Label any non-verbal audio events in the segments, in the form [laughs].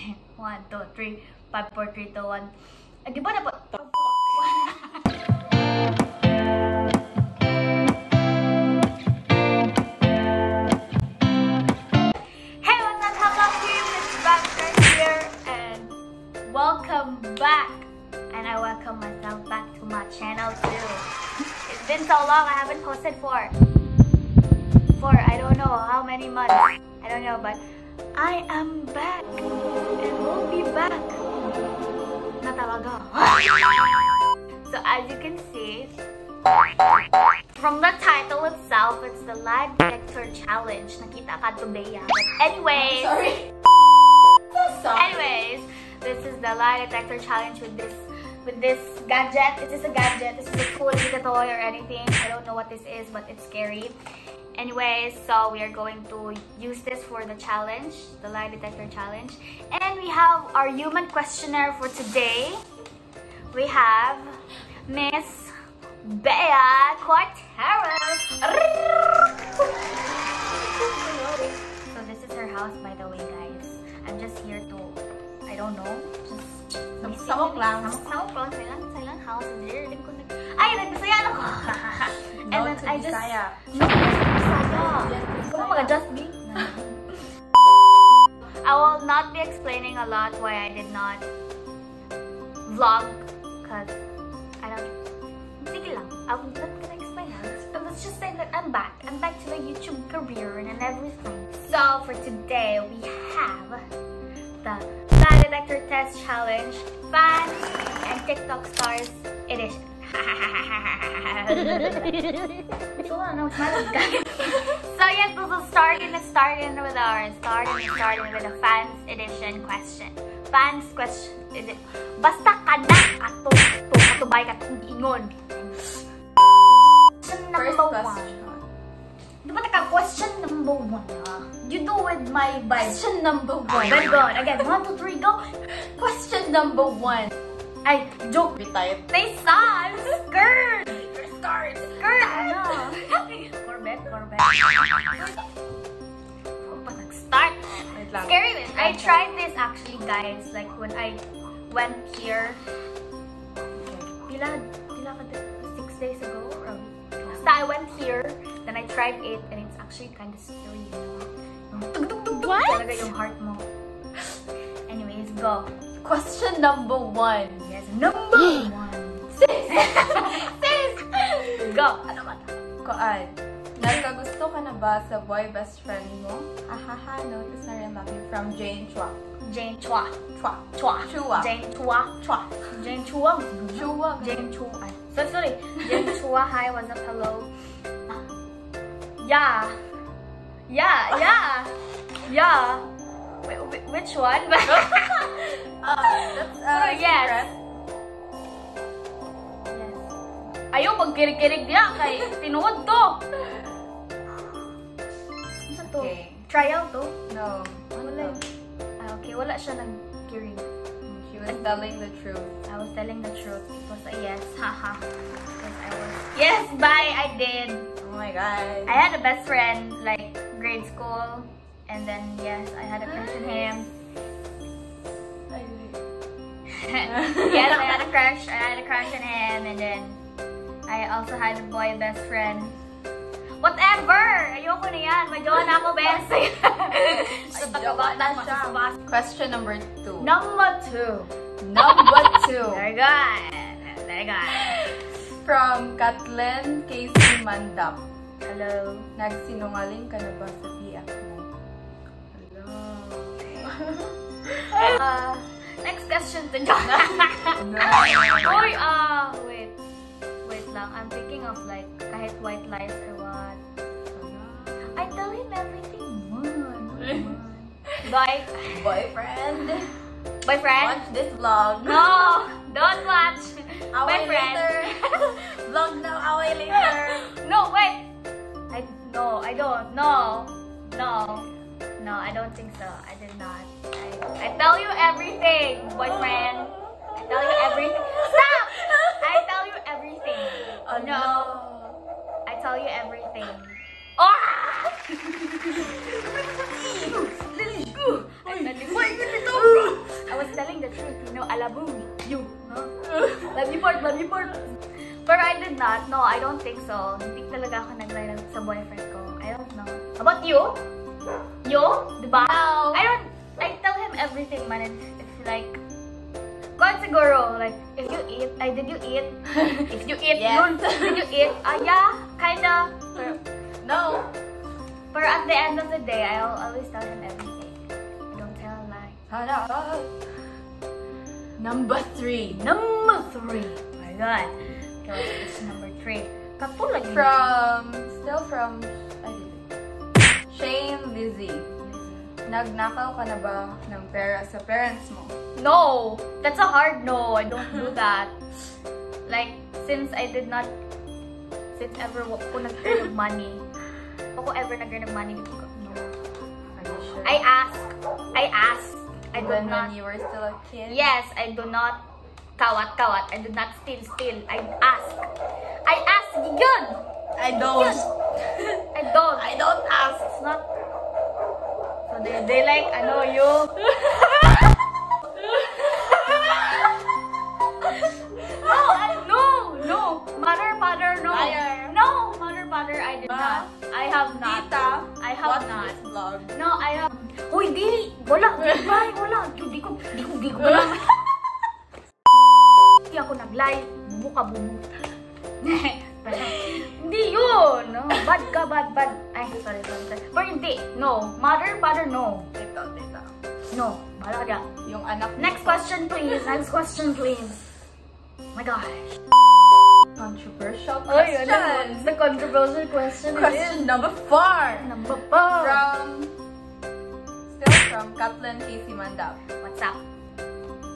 [laughs] One, two, three. Five, four, three, two, one. Ah, di ba na po? [laughs] Hey, what's up, Haka Cream? It's Baxter here, and welcome back. And I welcome myself back to my channel too. It's been so long, I haven't posted for, for I don't know how many months. I don't know, but I am back. And we'll be back. Na talaga. So as you can see, from the title itself, it's the lie detector challenge. Nakita ka today. Anyways, Sorry. So anyways, this is the lie detector challenge with this with this gadget. This Is a gadget? This is a cool, toy or anything? I don't know what this is, but it's scary. Anyways, so we are going to use this for the challenge, the lie detector challenge. And we have our human questionnaire for today. We have Miss Bea Cortero. So this is her house, by the way, guys. I'm just here to, I don't know, just Samok lang. Samok lang. Silang, silang house. There, din ko nag... Ay, nagbisaya lang ko. And then I just... No, Yes, Bisaya. Huwag mag-adjust, B. I will not be explaining a lot why I did not vlog because I don't. Sige lang. I'm not gonna explain. But let's just say that I'm back. I'm back to my YouTube career and everything. So for today we have the lie detector test challenge fans and TikTok stars edition. so not guys. So yes, this is starting starting with our starting starting with a fans edition question. Fans question is it basta ka na ato to katubay ka kung ingon. Question number one. question. Di ba taka question number one ah? You do with my vibes. Question number one. Very good. Again, one, two, three, go. Question number one. Ay, joke. Be tight. They saw skirt. [laughs] Start. Skirt. Ano? Corvette, Corvette. Pa nag-start. Wait lang. Scary. I tried this actually, guys. Like when I went here. Pila, pila ka? Six days ago? Or, basta I went here, then I tried it, and it's actually kind of scary, know? Yung talaga heart mo. [laughs] Anyways, go. Question number one. Yes, number [gasps] one. Sis! [laughs] Go. Ano ba? Koan. Nagkagusto ka na ba sa boy best friend mo? Hahaha, notice na rin love you from Jane Chua. Jane Chua. Chua. Chua. Chua. Jane Chua. Chua. Jane Chua. Chua. Jane Chua. Ay, So sorry. Jane Chua. Hi, what's up? Hello. Ah. Yeah. Yeah. Yeah. Yeah. Wait, which one? Uh, [laughs] that's uh, Pero yes. secret. Ayaw magkirig-kirig diya kay tinuod to. Ano to? Okay. Trial to? No. Wala. Ah, okay, wala siya nag-kirig. She was telling the truth. I was telling the truth. It was a yes. Haha. Yes, I was. Yes, bye. I did. Oh my god. I had a best friend like grade school, and then yes, I had a crush on him. [laughs] yes, I had a crush. I had a crush on him, and then I also had a boy best friend. Whatever! Ayoko na yan. May jowa na ako, best. [laughs] na siya. Question number two. Number two. Number [laughs] two. Very good. Very good. From Kathleen Casey Mandap. Hello. Nagsinungaling ka na ba sa PF mo? Hello. [laughs] Uh, next question to John. No. Uy, ah, wait. Wait lang. I'm thinking of like kahit white lies or what. I tell him everything. [laughs] Bye. Boyfriend. Boyfriend? Watch this vlog. No! Don't watch. Away Boyfriend. later. [laughs] vlog now, away later. no, wait. I no, I don't. No. No. No, I don't think so. I did not. I, I tell you everything, boyfriend. I tell you everything. Stop! I tell everything. Oh, no. no. I tell you everything. Ah! Lily, go. Why you go? I was telling the truth, you know, Alabu, You. Huh? love you part, love you part. But I did not. No, I don't think so. Hindi talaga ako naglalag sa boyfriend ko. I don't know. About you? You? Diba? I don't... I tell him everything, man. It's like... Kung siguro, like, if you eat, ay, did you eat? [laughs] if you eat, Yes. yun, did you eat? Ah, yeah, kinda. Pero, No. pero at the end of the day, I'll always tell him everything. Don't tell a lie. Hala. Number three. Number three. Oh my god. Okay, what's number three? Katulad. From, still from, I did Shane Lizzie. Nagnakaw ka na ba ng pera sa parents mo? No! That's a hard no. I don't do [laughs] that. like, since I did not, since ever wa- ko nag-earn of money, ako ever nag-earn of money, no. Sure? I ask, I ask, I do Even not, when you were still a kid? yes, I do not, kawat, kawat, I do not steal, steal, I ask. I ask, yun! I don't. Yun! I don't. I don't ask. It's not, they, they like, ano, you, [laughs] Next question, please. Oh my gosh. Controversial Oy, question. a controversial question. Question number four. Number four. From, still from Kathleen Casey Mandap. What's up?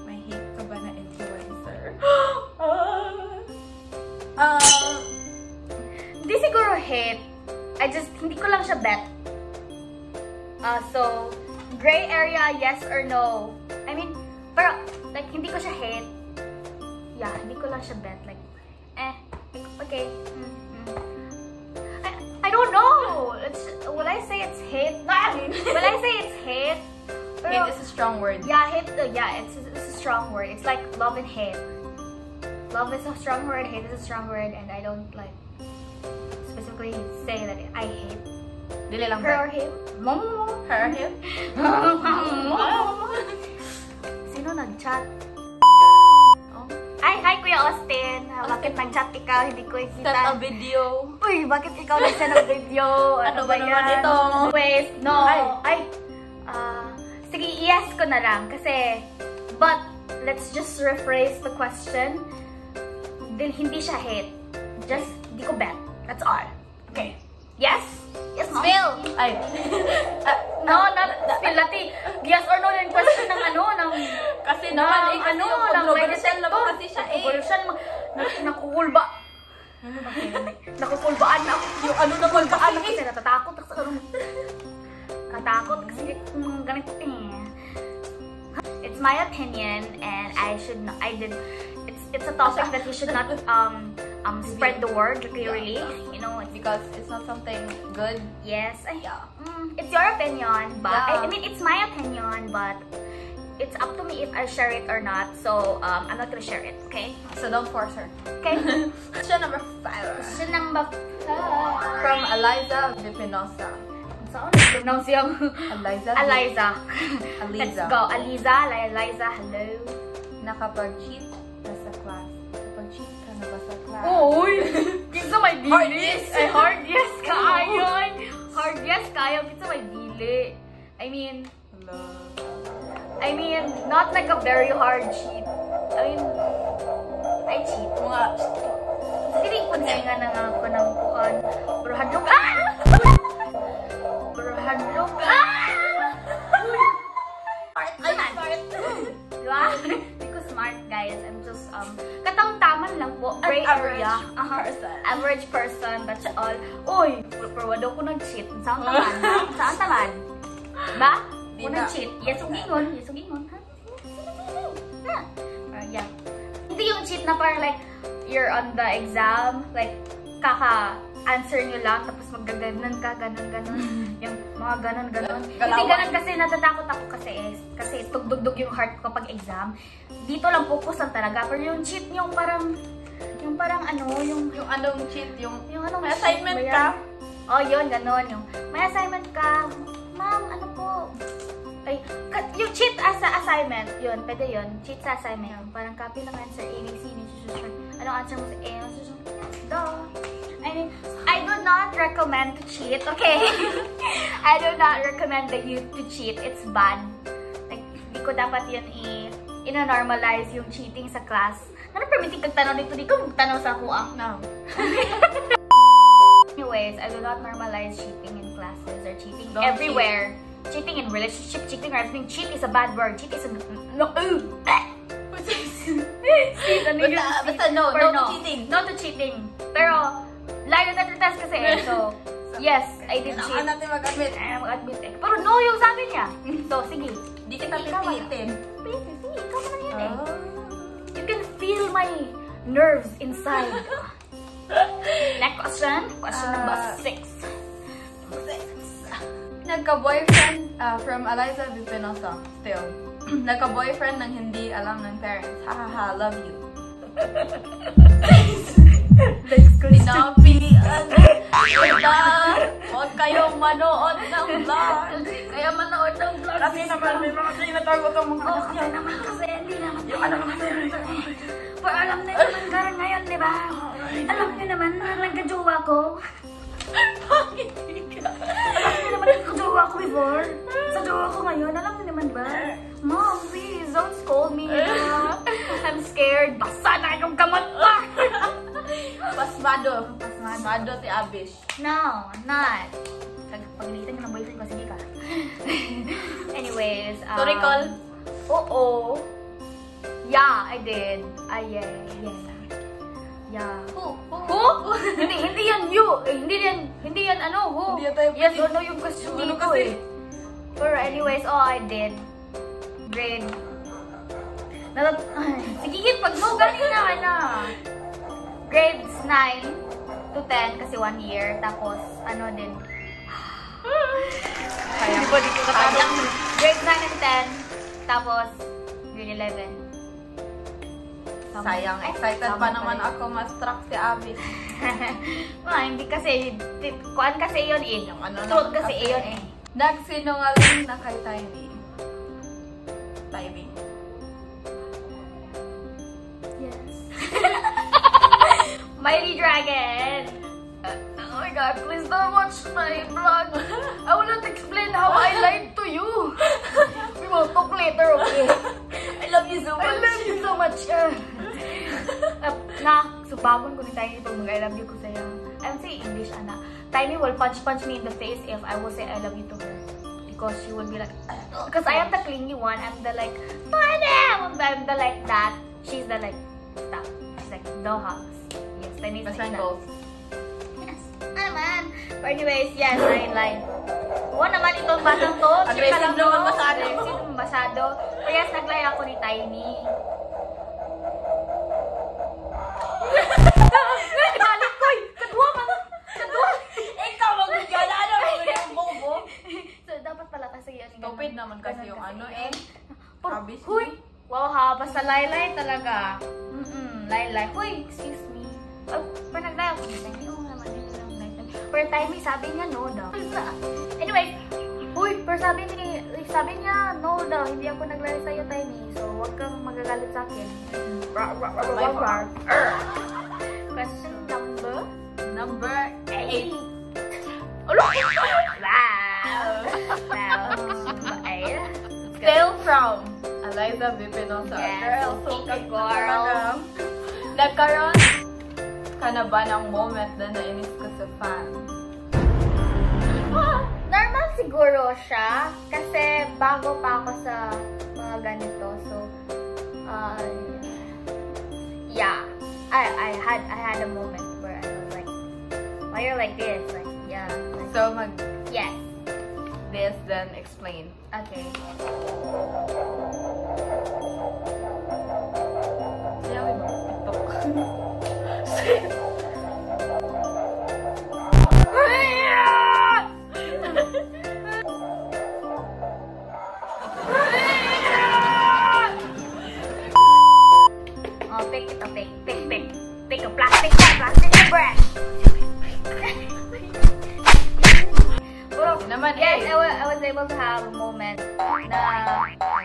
May hate ka ba na influencer? [gasps] um, Hindi siguro hate. I just, hindi ko lang siya bet. Uh, so, gray area, yes or no. I mean, pero, hindi ko siya hate. Yeah, hindi ko lang siya bet. Like, eh, okay. Mm, mm. I, I don't know. It's, will I say it's hate? [laughs] will I say it's hate? Pero, hate is a strong word. yeah, hate, uh, yeah, it's, it's a strong word. It's like love and hate. Love is a strong word, hate is a strong word, and I don't like specifically say that I hate Dili lang her or him. Her, him? [laughs] [laughs] Nag-chat? Oh. Ay, hi Kuya Austin. Ah, Bakit nag-chat ikaw? Hindi ko Set a ikita. video. Uy, bakit ikaw nag-send ng video? [laughs] Ano ba naman yan? ito? Wait, no. Ay. Ay. Ah, sige, yes ko na lang. Kasi, but, let's just rephrase the question. Dil, hindi siya hate. Just, di ko bet. That's all. Okay. Yes? Spill! Ay. [laughs] Ah, No, not Pilati. Yes or no yung question ng ano, ng... kasi ng naman eh, ano, ng naman detector. kasi siya eh. Controversial, ma- na- nakukulba. Nakukulbaan ako. Yung ano Nakukulbaan ako kasi natatakot ako sa ganun. Katakot kasi mm, ganito eh. It's my opinion and I should not, I did, it's it's a topic that you should not um um spread the word clearly. You know, it's because it's not something good. Yes, I, Yeah. mm, it's your opinion, but Yeah. I, I mean it's my opinion, but it's up to me if I share it or not. So um, I'm not gonna share it. Okay? So don't force her. Okay. [laughs] Question number five. Question number five. From Eliza Vipinosa. Saan na pronounce yung Eliza. Eliza? Aliza. Let's go. Aliza, Eliza, hello. Nakapag-cheat ka sa class. Nakapag-cheat ka na ba sa class? Uy! Kinsa may dili? Hard yes. Ay, hard yes [laughs] kayo. Hard yes kayo. Kinsa may dili? I mean. I mean, not like a very hard cheat. I mean, I cheat. Mga... Ko na nga na nga ako ng kuhan. Pero hadlok. Ah! An average area. Aha. person. Average person, that's all. Uy, pero wala ko nag-cheat. Saan taman? [laughs] Saan taman? Ba? Di Kung na. nag-cheat. Yes, ugingon. Yes, ugingon. Ha? Ha? Or, yeah. Hindi yung cheat na parang like, you're on the exam, like, kaka-answer nyo lang, tapos magaganon ka, ganon, ganon. [laughs] yung mga ganon, ganon. Hindi ganon kasi natatakot ako kasi eh. Kasi tugdugdug yung heart ko pag exam. Dito lang focus lang talaga. Pero yung cheat yung parang, Yung parang ano, yung... Yung anong cheat, yung Yung ano, may assignment ka. Oh, yun, ganon. Yung, may assignment ka. Ma'am, ano po? Ay, yung cheat as a assignment, yun, pwede yun. Cheat sa assignment. Yung parang copy ng answer A, B, C, D. Anong answer mo sa A, ano susunod? Duh. I mean, I do not recommend to cheat, okay? I do not recommend the youth to cheat. It's bad. Like, di ko dapat yun i- ina-normalize yung cheating sa class. Ano permitting kag tanaw dito? Di ko tanaw sa ako ah. No. [laughs] Anyways, I do not normalize cheating in classes or cheating Don't everywhere. Cheating in relationship, cheating or everything. Cheat is a bad word. Cheat is a no. Uh, Sis, ano yun? Basta, basta no, Or no, to cheating. No to cheating. Pero, lie detector test kasi eh. So, [laughs] yes, I did cheat. Kailangan natin mag-admit. Ay, mag-admit eh. Pero no yung sabi niya. So, sige. Di kita na. pipilitin. Please, sige, ikaw naman yun eh. Feel my nerves inside. Next question. Question number Ah. six. Nagka-boyfriend ah, from Eliza Vipinosa. Still. [clears throat] Nagka-boyfriend ng hindi alam ng parents. Hahaha, love you. [laughs] Next Pinapilian kita. Huwag kayong manood ng vlog. Kaya manood ng vlog. Kasi naman may mga sinatago itong mga Oh, yun naman kasi hindi naman. Yung anak kasi. Pero alam na ang karan ngayon, di ba? Alam niyo naman na nagka-jowa ko. Alam niyo naman nagka-jowa ko before. Sa jowa ko ngayon, alam niyo naman ba? Mom, please, don't scold me. [laughs] I'm scared. Basa na yung kamot Pasmado si Abish. No, not. Pag- Paglitan ka ng boyfriend ko, sige ka. [laughs] Anyways, um, Sorry, call. Oo. Yeah, I did. Ah, yeah, yeah. Yeah. Who? Who? hindi, hindi yan you. Eh, hindi yan, hindi yan ano, who? Hindi yan tayo yes or no yung question Ano dito kasi? eh. Pero anyways, oh, I did. Grade. Nalat Ay, [laughs] sige, pag no, galing na, ano. Grades 9 to 10 kasi one year. Tapos, ano din. [sighs] Kaya Hindi ba dito Sayang. Grade 9 and 10. Tapos, grade 11. Tama. Sayang, Ay, excited tama pa naman ako ma-struck si Abish. [laughs] ah, hindi kasi, kuan kasi yun eh. Yung ano Truth kasi yun eh. Nagsinungaling na kay Tiny. Tiny. Yes. [laughs] Mighty Dragon! God, please don't watch my vlog. I will not explain how I lied to you. [laughs] We will talk later, okay? I love you so much. I love you so much. Uh, [laughs] na, subagon ko ni Tiny pag mag-I love you ko sa'yo. I'm saying English, Ana. Tiny will punch-punch me in the face if I will say I love you to her. Because she will be like, [coughs] because I am the clingy one. I'm the like, Tiny! I'm the, I'm the like that. She's the like, stop. She's like, no hugs. Yes, Tiny is Best like that. goals. Naman. But anyways, yes, I lied. Oo naman itong batang to. Aggressive naman no? masyado. Aggressive naman. Pero yes, naglay ako ni Tiny. Galit ko eh. Kadwa man. Kadwa. Ikaw, mag-gala na [laughs] mo yung bobo. so, dapat pala kasi yun. Stupid naman kasi yung ano eh. Habis huy. Wow ha, basta laylay talaga. Mm-mm, laylay. Huy, excuse me. Oh, panaglay ako ni Tiny. Pero Tiny, sabi niya no daw. Anyway, Uy, pero sabi ni, sabi niya, no daw, hindi ako naglay sa'yo, Tiny. So, huwag kang magagalit sa akin. Question number Number 8. 8. Ulo! Wow! Wow. Number 8. Still from Eliza Vipinosa. Yes. Girl, so talaga. Nagkaroon ka na ba ng moment na nainis ka sa fan? Normal siguro siya kasi bago pa ako sa mga ganito. So, uh, yeah. I I had I had a moment where I was like, why you're like this? Like, yeah. Like, So, mag yes. this then explain. Okay. Siya, may TikTok. [laughs]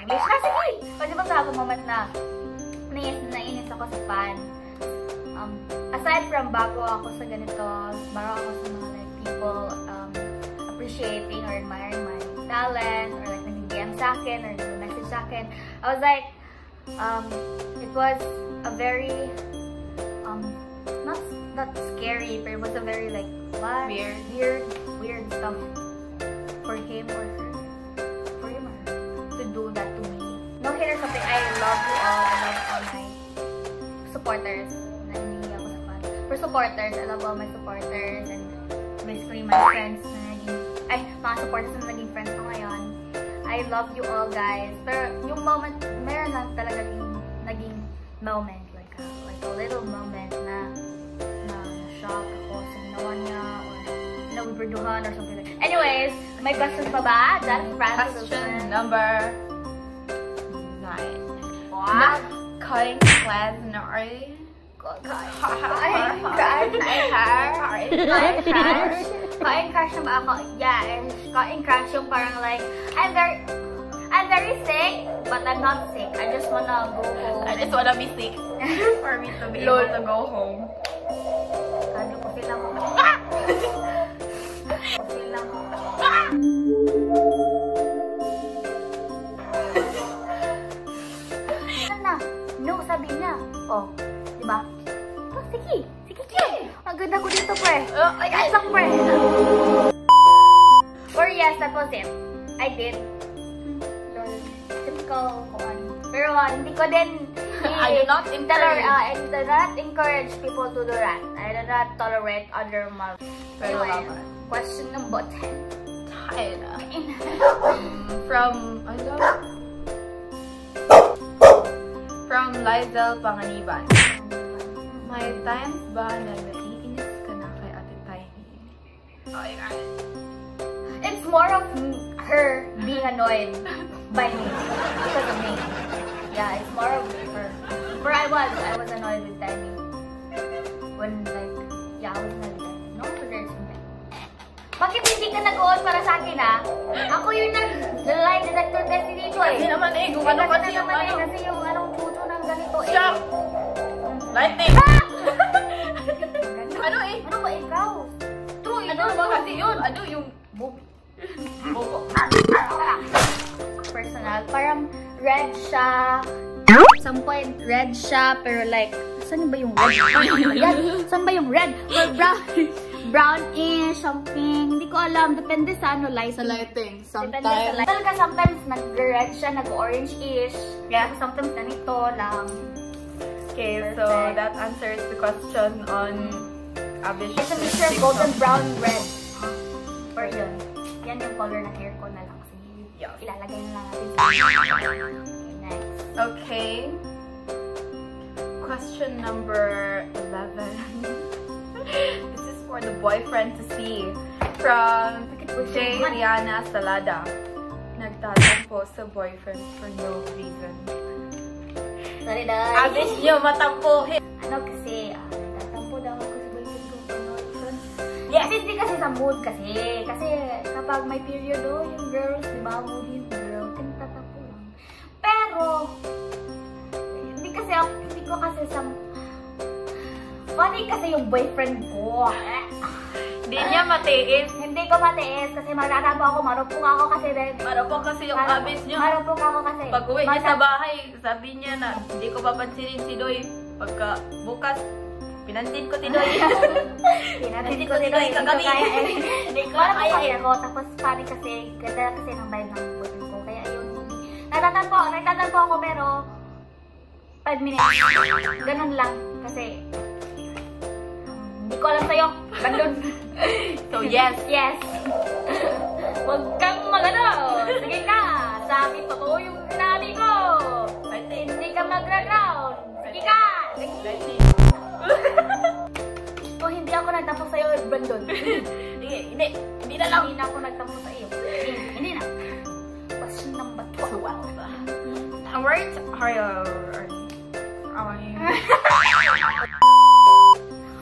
English na, sige! Kasi ba sa ako moment na nainis, nainis ako sa fan. Um, aside from bago ako sa ganito, bago ako sa mga like, people um, appreciating or admiring my talent or like nag-DM sa akin or nag-message sa akin, I was like, um, it was a very, um, not not scary, but it was a very like, what? Weird. Weird, weird stuff for him or her. Or something. I love you all. I love all my supporters. Nangingi ako sa fan. For supporters, I love all my supporters and basically my friends na naging, ay, mga supporters na naging friends ko ngayon. I love you all guys. Pero yung moment, meron lang talaga yung naging moment. Like a, like a little moment na na shock ako sa ginawa niya or nawiberduhan or something like that. Anyways, may questions pa ba? That's Francis. Question number? Not cutting nori. Kain crush? Kain crush? Kain crush na ba ako? Yeah, kain crush yung parang like, I'm very, I'm very sick, but I'm not sick. I just wanna go home. I just wanna be sick [laughs] for me to be able to go home. Encourage people to do that. I do not tolerate other. Pero Anyway, question number 10. Tired. Um, [laughs] from, ano? From Lizel Panganiban. May times ba na naiinis ka na kay Ate Tiny? Oh my God. It's more of her being annoyed by me because of me. Yeah, it's more of her. But I was, I was annoyed with Tiny. Bakit hindi ka nag-on para sa akin ah? Ako yung nag-lie detector test dito eh. Kasi naman eh, kung ano kasi na yung eh, ano. kasi yung anong chucho ng ganito eh. Shock! Lightning! Ah! [laughs] Ano eh? Ano ba ikaw? True, Ano ba kasi yun? Ano yung Bobo. bobo? personal. Parang red siya. Some point, red siya, pero like, saan ba yung red? [laughs] Saan ba yung red? Or brown? Brownish, something. Hindi ko alam. Depende sa ano, light. Sa lighting, Depende sa light. Talaga sometimes nag-red siya, nag-orange-ish. Yeah. Sometimes ganito lang. Okay, so Perfect. that answers the question on Abish. It's a mixture of golden brown red. Or yun. Yan yung color ng hair ko na lang. Sige, Yes. ilalagay na lang natin Okay, next. Okay. Question number 11. [laughs] for the boyfriend to see. From J. Rihanna Salada. Nagtatampo sa boyfriend for no reason. Sorry, dahil. Abish nyo matampuhin! Ano kasi, ah, nagtatampo daw ako sa boyfriend ko for no reason. Yes! Kasi hindi kasi sa mood kasi. Kasi kapag may period, oh, yung girls, di ba, mood yung girl, tinatatampo lang. Pero, hindi kasi ako, hindi ko kasi sa... Funny kasi yung boyfriend ko. Hindi niya matiis. Hindi ko matiis kasi magtatampo ako, marupok ako kasi rin. Para po kasi yung Mar- abis nyo. Marupok ako kasi. Pag uwi niya sa bahay, sabi niya na hindi ko papansinin si Doy. Pagka bukas, pinansin ko si Doy. [laughs] Pinatid Hindi ko ko dito, sila hindi ko kaya eh. [laughs] Hindi ko Wala kaya kaya ako, tapos pari kasi, ganda kasi ng vibe ng boyfriend ko. Kaya yun. Nagtatampo, nagtatampo ako pero 5 minutes. Ganun lang. Kasi, ko alam sa'yo. Ganun. So yes, yes. Huwag kang magano. Sige ka. Sa akin, totoo yung sinabi ko. Hindi ka magra-ground. Sige ka. Lightning. [laughs] O hindi ako nagtampo sa'yo, Brandon. Hindi, hindi, hindi na lang. Hindi na ako nagtampo sa iyo. Hindi, hindi na. Question number 12. Ang words are your... Are [laughs]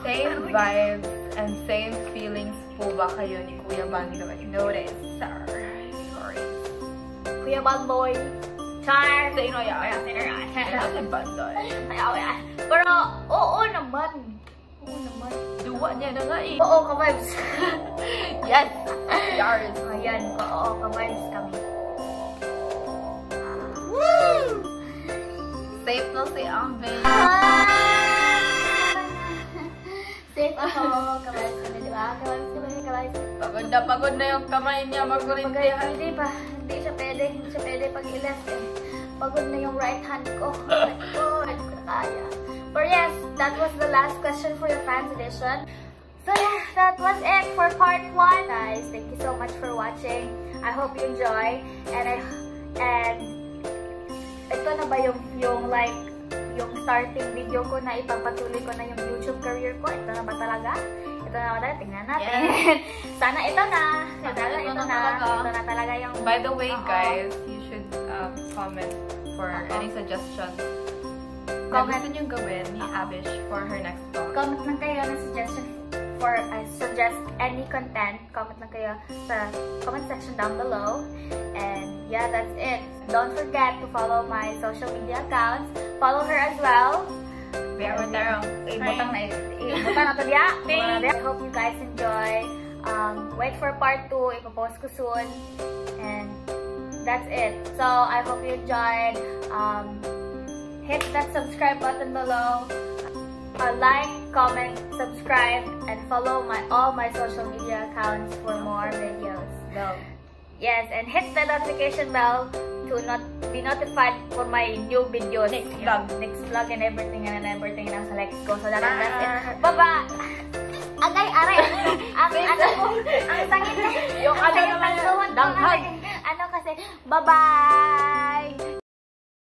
Same vibes and same feelings po ba kayo ni Kuya Bandoy? Notice, sir. Sorry. Kuya Balboy. Char. Sa ino Kaya, yan. sinira. Kaya sa bandoy. Kaya, kaya. Pero, oo naman. Oo naman. Duwa niya na nga eh. Oo, ka-vibes. [laughs] Yes! Yars! Ayan, oo, ka-vibes kami. Safe na si Ambel. Safe ako, ka-vibes kami, di ba? Ka-vibes kami, ka-vibes kami. Pagod na pagod na yung kamay niya magkurintihan. hindi pa. Hindi siya pwede. Hindi siya pwede pag i-left eh. Pagod na yung right hand ko. [laughs] Oh my God, hindi ko na kaya. But yes, that was the last question for your fans edition. So yeah, that was it for part 1. Guys, thank you so much for watching. I hope you enjoy. And I, and ito na ba yung, yung like, yung starting video ko na ipapatuloy ko na yung YouTube career ko? Ito na ba talaga? Ito na ba talaga? Tingnan natin. [laughs] Sana ito na. Sana Sana ito, ito na na. talaga. Ito na talaga yung... By the way, Oo. guys, you should um, comment for Oo. any suggestions. Na Comment. gusto niyong gawin ni. Abish for her next vlog. Comment lang kayo ng suggestion for uh, suggest any content. Comment lang kayo sa comment section down below. And yeah, that's it. Don't forget to follow my social media accounts. Follow her as well. Tarong. Ibutang na ibutang na to. [laughs] I hope you guys enjoy. Um, wait for part 2. Ipopost ko soon. And that's it. So, I hope you enjoyed. Um, hit that subscribe button below. Uh, like, comment, subscribe, and follow my all my social media accounts for more videos. Go. Yes, and hit the notification bell to not be notified for my new videos. Next Yeah, vlog. Next vlog and everything and everything na sa Let's Go. So that, that's it. Ah. Baba! Agay, aray! Ang ano ko, ang sakit na. Yung ano naman, ng ko kasi. Ano kasi, bye-bye!